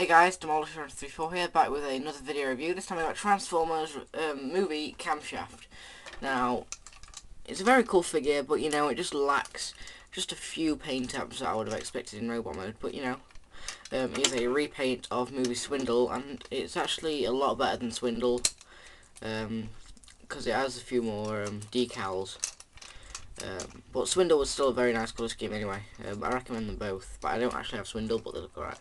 Hey guys, Demolisher34 here, back with another video review, this time about Transformers um, movie Camshaft. Now, it's a very cool figure, but you know, it just lacks just a few paint apps that I would have expected in robot mode, but you know, um, it's a repaint of movie Swindle, and it's actually a lot better than Swindle, because um, it has a few more um, decals. Um, but Swindle was still a very nice colour scheme anyway. Um, I recommend them both, but I don't actually have Swindle, but they look alright.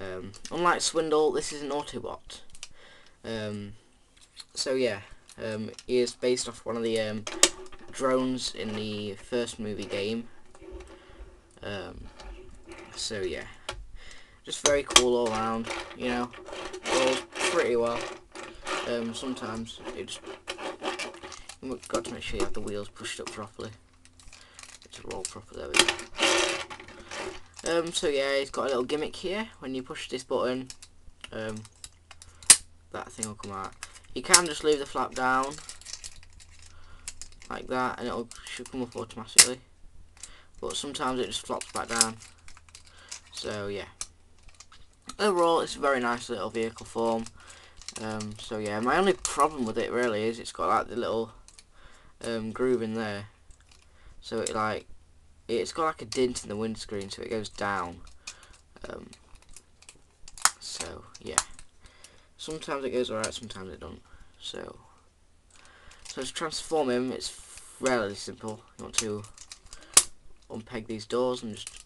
Um, unlike Swindle, this is an Autobot. Um, so yeah, um, he is based off one of the um, drones in the first movie game. Um, so yeah, just very cool all around. You know, rolls pretty well. Um, sometimes it just you've got to make sure you have the wheels pushed up properly to roll properly. There we go. Um, so yeah, it's got a little gimmick here. When you push this button, um, that thing will come out. You can just leave the flap down, like that, and it should come up automatically. But sometimes it just flops back down. So yeah. Overall, it's a very nice little vehicle form. Um, so yeah, my only problem with it really is it's got like the little um, groove in there. So it like it's got like a dent in the windscreen so it goes down. Um, so yeah. Sometimes it goes alright sometimes it don't. So so to transform him it's relatively simple. You want to unpeg these doors and just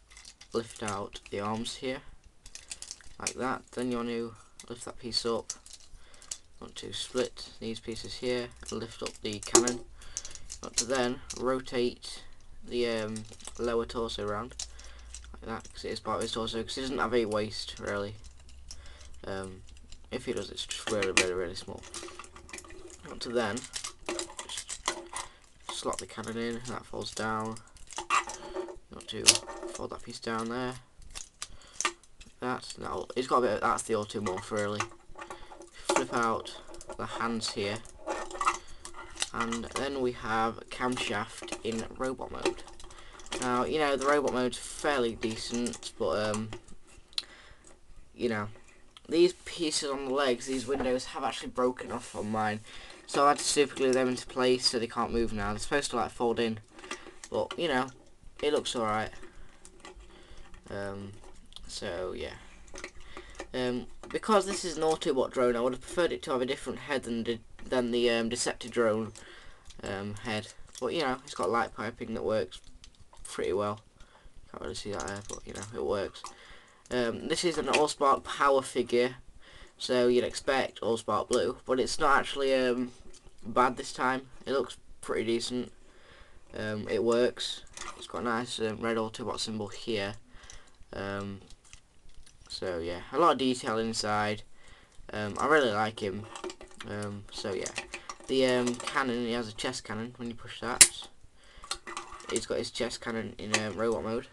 lift out the arms here like that. Then you want to lift that piece up. You want to split these pieces here lift up the cannon. You want to then rotate the um, lower torso round like that because it is part of his torso because he doesn't have a waist really. Um, if he does it's just really really really small. Want to then slot the cannon in that falls down. Want to fold that piece down there. Like that now it's got a bit of, that's the automorph really. Flip out the hands here. And then we have camshaft in robot mode now you know the robot mode's fairly decent but um you know these pieces on the legs these windows have actually broken off on mine. So I had to super glue them into place so they can't move now. They're supposed to like fold in but you know it looks alright. Um so yeah. Um, because this is an Autobot drone, I would have preferred it to have a different head than the than the um, Deceptidrone um, head. But you know, it's got light piping that works pretty well. Can't really see that there, but you know, it works. Um, this is an Allspark power figure, so you'd expect Allspark blue, but it's not actually um, bad this time. It looks pretty decent. Um, it works. It's got a nice um, red Autobot symbol here. Um, so yeah, a lot of detail inside. Um, I really like him. So yeah, the cannon, he has a chest cannon when you push that. He's got his chest cannon in uh, robot mode.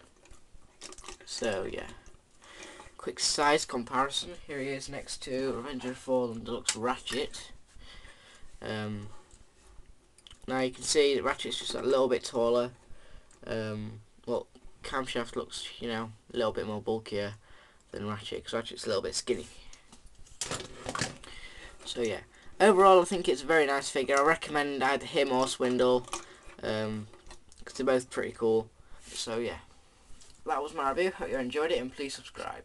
So yeah, quick size comparison. Here he is next to Avenger Fallen Deluxe Ratchet. Um, now you can see that Ratchet's just a little bit taller. Um, well, camshaft looks, you know, a little bit more bulkier than Ratchet, because Ratchet's a little bit skinny. So yeah, overall I think it's a very nice figure. I recommend either him or Swindle, um, they're both pretty cool. So yeah, that was my review. Hope you enjoyed it, and please subscribe.